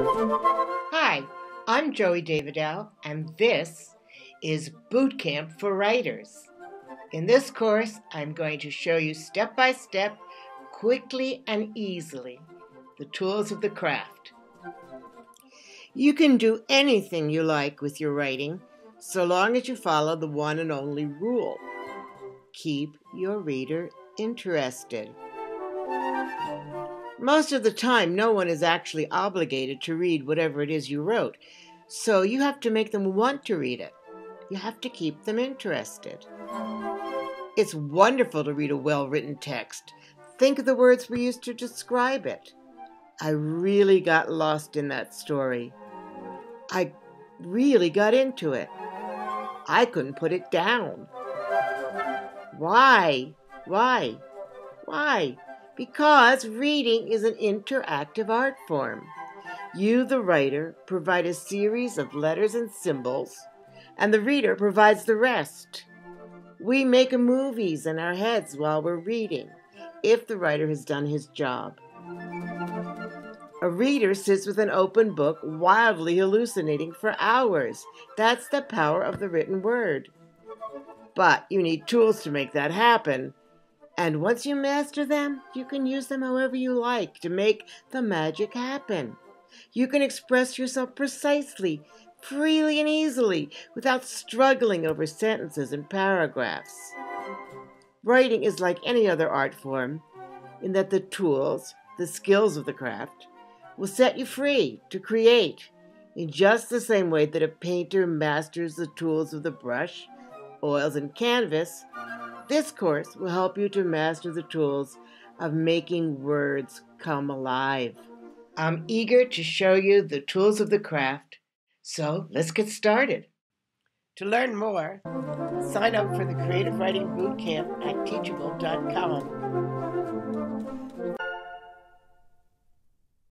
Hi, I'm Joie Davidow, and this is Boot Camp for Writers. In this course, I'm going to show you step by step, quickly and easily, the tools of the craft. You can do anything you like with your writing, so long as you follow the one and only rule keep your reader interested. Most of the time, no one is actually obligated to read whatever it is you wrote, so you have to make them want to read it. You have to keep them interested. It's wonderful to read a well written text. Think of the words we used to describe it. I really got lost in that story. I really got into it. I couldn't put it down. Why? Why? Why? Because reading is an interactive art form. You, the writer, provide a series of letters and symbols, and the reader provides the rest. We make movies in our heads while we're reading, if the writer has done his job. A reader sits with an open book, wildly hallucinating for hours. That's the power of the written word. But you need tools to make that happen, and once you master them, you can use them however you like to make the magic happen. You can express yourself precisely, freely, and easily without struggling over sentences and paragraphs. Writing is like any other art form in that the tools, the skills of the craft, will set you free to create in just the same way that a painter masters the tools of the brush, oils, and canvas this course will help you to master the tools of making words come alive. I'm eager to show you the tools of the craft, so let's get started. To learn more, sign up for the Creative Writing Bootcamp at Teachable.com.